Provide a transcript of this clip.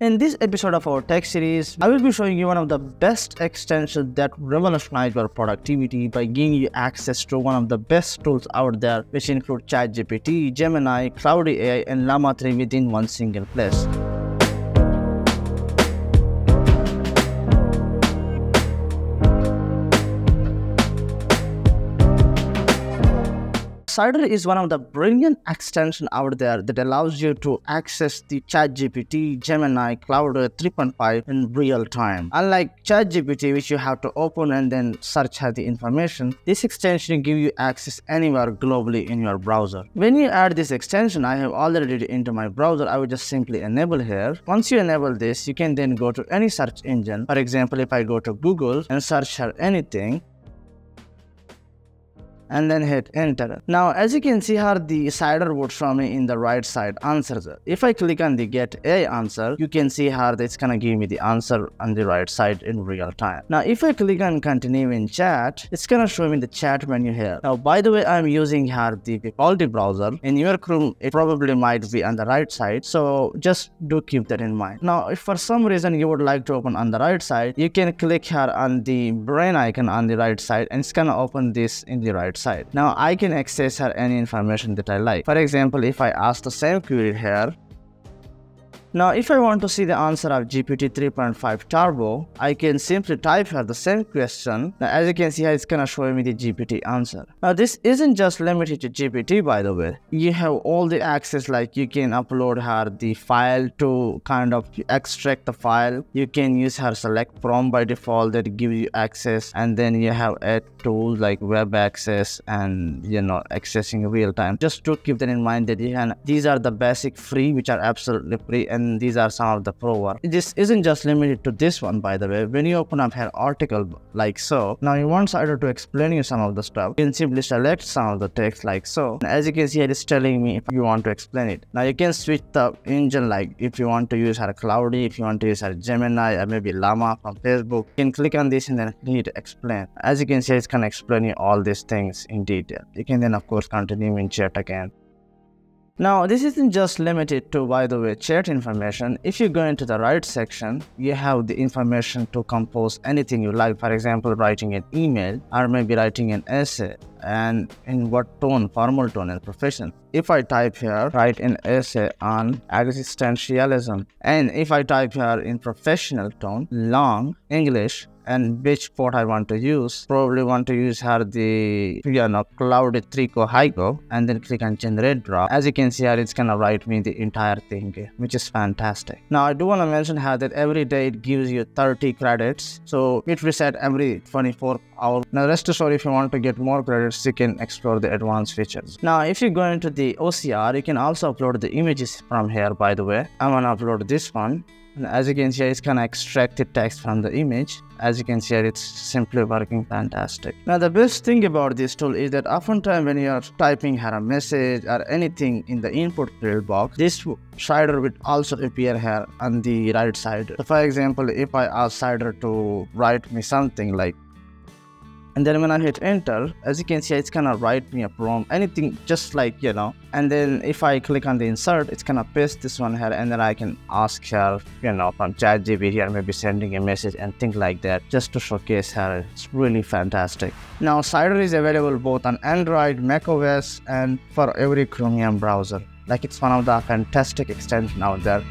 In this episode of our tech series, I will be showing you one of the best extensions that revolutionize your productivity by giving you access to one of the best tools out there, which include ChatGPT, Gemini, Cloudy AI, and Llama 3 within one single place. Sider is one of the brilliant extensions out there that allows you to access the ChatGPT, Gemini, Claude 3.5 in real time. Unlike ChatGPT, which you have to open and then search for the information, this extension gives you access anywhere globally in your browser. When you add this extension, I have already into my browser, I will just simply enable here. Once you enable this, you can then go to any search engine. For example, if I go to Google and search for anything, and then hit enter. Now as you can see here the Sider would show me in the right side answers. If I click on the get a answer you can see here it's gonna give me the answer on the right side in real time. Now if I click on continue in chat it's gonna show me the chat menu here. Now by the way I'm using here the Vivaldi browser. In your Chrome it probably might be on the right side so just do keep that in mind. Now if for some reason you would like to open on the right side you can click here on the brain icon on the right side and it's gonna open this in the right side. Now I can access her any information that I like. For example, if I ask the same query here, now if I want to see the answer of GPT 3.5 Turbo, I can simply type here the same question. Now as you can see here, it's gonna show me the GPT answer. Now this isn't just limited to GPT by the way. You have all the access like you can upload her the file to kind of extract the file. You can use her select prompt by default that gives you access and then you have add tools like web access and you know accessing real time. Just to keep that in mind that you can these are the basic free which are absolutely free and and these are some of the pro work. This isn't just limited to this one by the way. When you open up her article like so, now you want Sider to explain you some of the stuff. You can simply select some of the text like so. And as you can see it is telling me if you want to explain it. Now you can switch the engine like if you want to use her Cloudy, if you want to use her Gemini or maybe Llama from Facebook. You can click on this and then to explain. As you can see it's gonna explain you all these things in detail. You can then of course continue in chat again. Now this isn't just limited to by the way chat information. If you go into the right section, you have the information to compose anything you like. For example, writing an email or maybe writing an essay and in what tone, formal tone and profession. If I type here, write an essay on existentialism and if I type here in professional tone, long English and which port I want to use. Probably want to use here the you know Claude 3 Haiku and then click on generate draw. As you can see here, it's gonna write me the entire thing, which is fantastic. Now I do want to mention here that every day it gives you 30 credits, so it reset every 24 hours. Now rest assured, if you want to get more credits, you can explore the advanced features. Now if you go into the OCR, you can also upload the images from here. By the way, I'm gonna upload this one and as you can see it's gonna extract the text from the image. As you can see it's simply working fantastic. Now the best thing about this tool is that oftentimes when you are typing here a message or anything in the input field box this Sider will also appear here on the right side. So for example if i ask Sider to write me something like and then when I hit enter as you can see it's gonna write me a prompt anything just like you know. And then if I click on the insert it's gonna paste this one here and then I can ask her you know from ChatGPT or maybe sending a message and things like that just to showcase her. It's really fantastic. Now Sider is available both on Android macOS and for every Chromium browser. Like it's one of the fantastic extensions out there